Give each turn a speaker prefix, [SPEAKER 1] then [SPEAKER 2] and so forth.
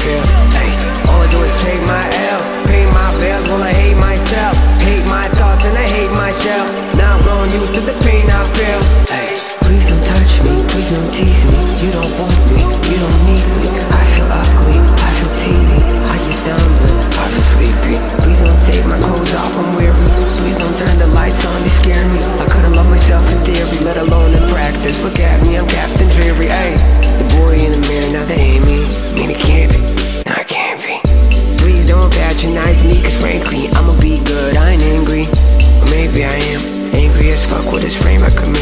[SPEAKER 1] feel. This frame I commit.